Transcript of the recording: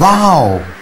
Wow.